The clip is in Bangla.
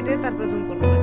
কেটে তারপরে জুম করব